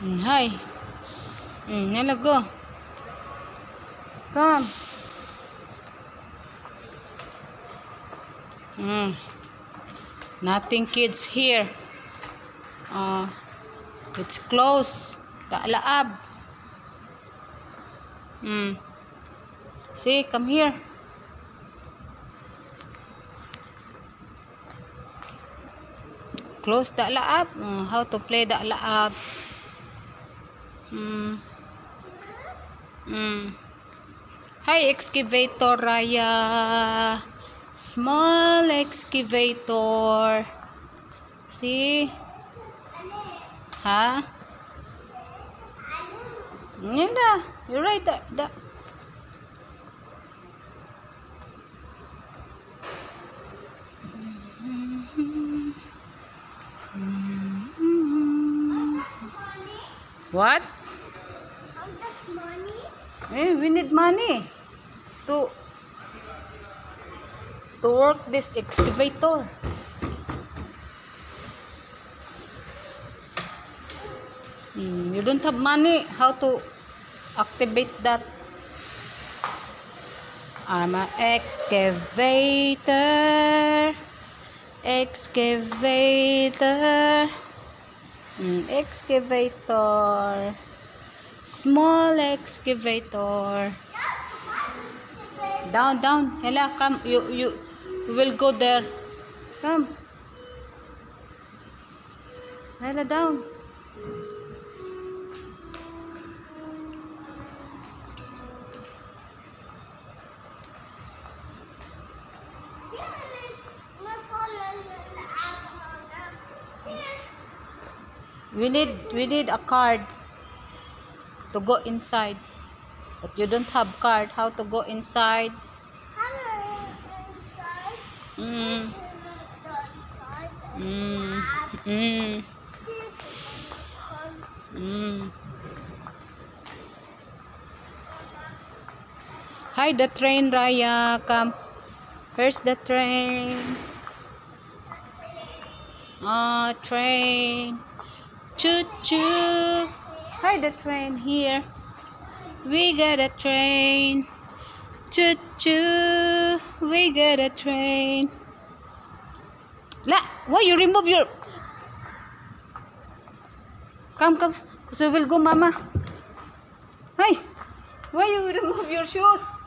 Mm, hi. Mm, Nala, go. Come. Mm. Nothing kids here. Uh, it's close. Kaalaab. Mm. See, come here. Close the alaab. Uh, how to play the alaab. Mm. Mm. Hi, excavator Raya. Small excavator. See? Ha? Yan na. You're right. Da, da. What? Eh, we need money to to work this excavator. Hmm, you don't have money. How to activate that? I'm an excavator. Excavator. Hmm, excavator. Small excavator. Down, down. Hela, come. You, you, will go there. Come. Hela, down. We need, we need a card to go inside. But you don't have card. How to go inside? Mm. Mm. Mm. Mm. Hi, the train, Raya. Come. Here's the train. Ah, train. Choo choo choo. The train here. We got a train. Choo choo. We got a train. La, why you remove your... Come, come. Because we will go, mama. Hi. Why you remove your shoes?